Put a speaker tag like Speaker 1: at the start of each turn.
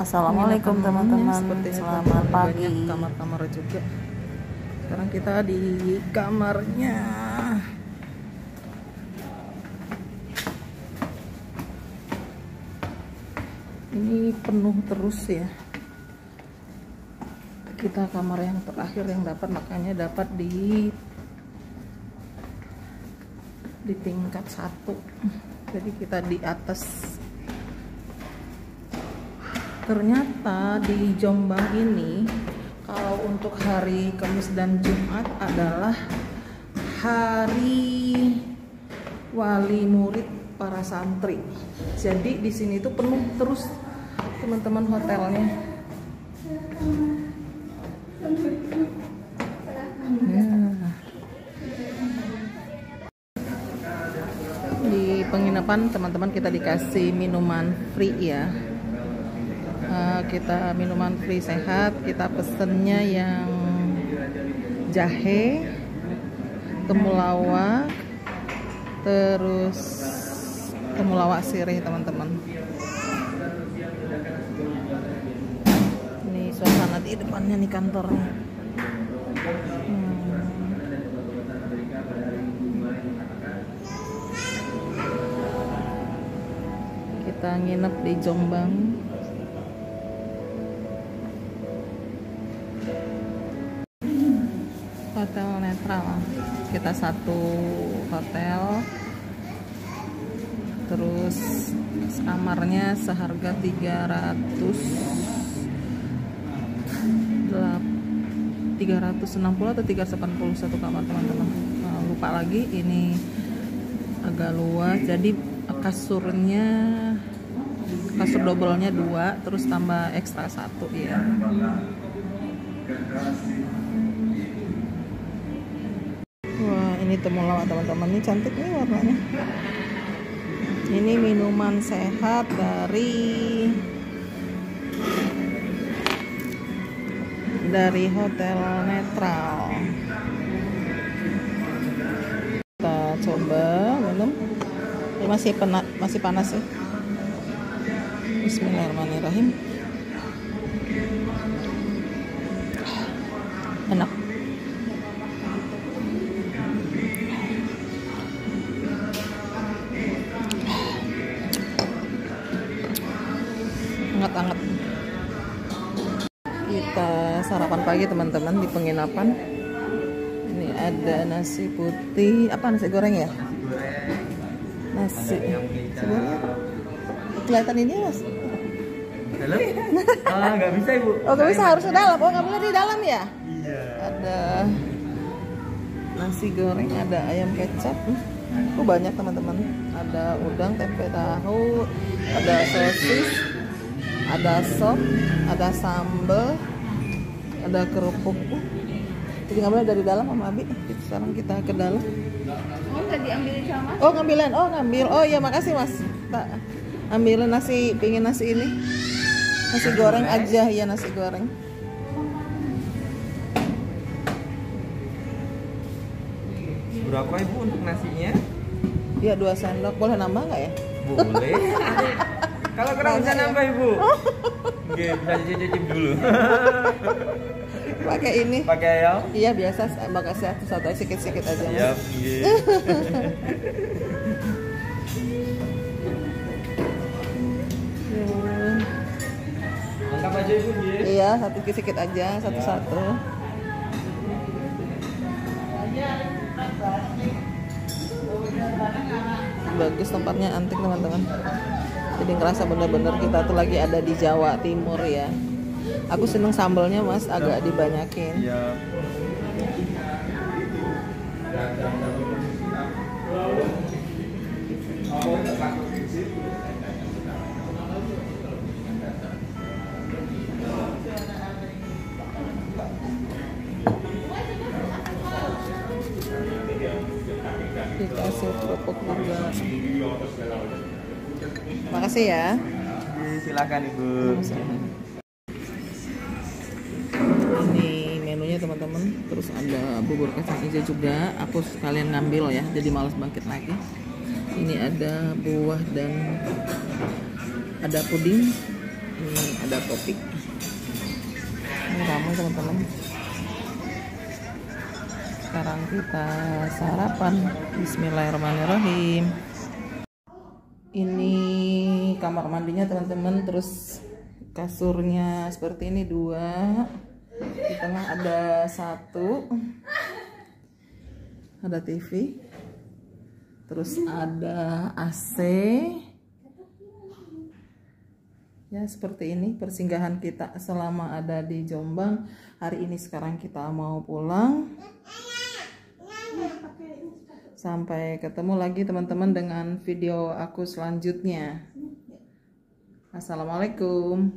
Speaker 1: Assalamualaikum teman-teman.
Speaker 2: Sepertinya
Speaker 1: Selamat pagi.
Speaker 2: banyak kamar-kamar juga. Sekarang kita di kamarnya. Ini penuh terus ya. Kita kamar yang terakhir yang dapat makanya dapat di di tingkat satu. Jadi kita di atas ternyata di Jombang ini kalau untuk hari Kamis dan Jumat adalah hari wali murid para santri. Jadi di sini tuh penuh terus teman-teman hotelnya. Di penginapan teman-teman kita dikasih minuman free ya. Uh, kita minuman free sehat kita pesennya yang jahe temulawak terus temulawak sirih teman-teman. Ini suasana di depannya nih kantornya. Hmm. kita nginep di Jombang hotel netral. Kita satu hotel terus kamarnya seharga 300 360 atau 380 satu kamar teman-teman. Nah, lupa lagi ini agak luas. Jadi kasurnya kasur doublenya dua terus tambah ekstra satu ya ini temulawak teman-teman. Ini cantik nih warnanya. Ini minuman sehat dari dari Hotel Netral. Kita coba minum. Ini masih panas, masih panas ya. Bismillahirrahmanirrahim. Hangat-hangat kita sarapan pagi teman-teman di penginapan. Ini ada nasi putih. Apa nasi goreng ya? Nasi. Sebenarnya kelihatan ini mas?
Speaker 3: Dalam? Ah, nggak bisa ibu.
Speaker 1: oh nggak bisa harus ke dalam. Oh nggak boleh di dalam ya?
Speaker 3: Iya.
Speaker 1: ada nasi goreng ada ayam kecap. Oh banyak teman-teman. Ada udang tempe tahu ada sosis ada sop ada sambal ada kerupuk. Jadi ngambil dari dalam sama Abi. Kita- sekarang kita ke dalam.
Speaker 4: Oh, nggak diambilin sama
Speaker 1: oh ngambilan oh ngambil. Oh iya makasih mas. Tak ambilin nasi pingin nasi ini. Nasi goreng aja ya nasi goreng.
Speaker 3: Berapa ibu untuk nasinya?
Speaker 1: ya dua sendok. Boleh nambah nggak ya?
Speaker 3: Boleh. Kalau kurang bisa nambah ibu. Oke, bisa cicip dulu.
Speaker 1: pakai ini
Speaker 3: Pakai ya?
Speaker 1: iya biasa pakai satu satu sedikit sedikit aja. Hmm.
Speaker 3: Angkat aja ibu.
Speaker 1: Iya satu sedikit aja satu satu bagus tempatnya antik teman-teman jadi ngerasa bener-bener kita tuh lagi ada di Jawa Timur ya. Aku seneng sambalnya mas agak dibanyakin.
Speaker 3: Iya.
Speaker 1: dikasih kerupuk juga makasih ya.
Speaker 3: Silakan ibu.
Speaker 1: ini menunya teman-teman. Terus ada bubur kacang hijau juga. Aku sekalian ngambil ya jadi males bangkit lagi. Ini ada buah dan ada puding.
Speaker 2: Ini ada topik ini ramai teman-teman. Sekarang kita sarapan. Bismillahirrahmanirrahim ini kamar mandinya teman-teman. Terus kasurnya seperti ini dua. Di tengah ada satu. Ada TV terus ada AC ya seperti ini persinggahan kita selama ada di Jombang. Hari ini sekarang kita mau pulang sampai ketemu lagi teman-teman dengan video aku selanjutnya. Assalamualaikum